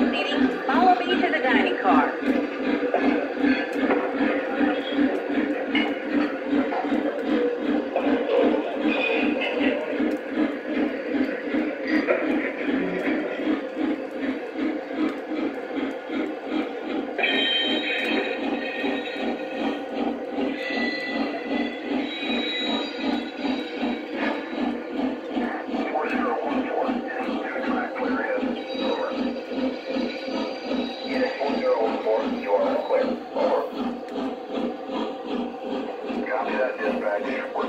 proceeding, follow me to the dining car. Yeah.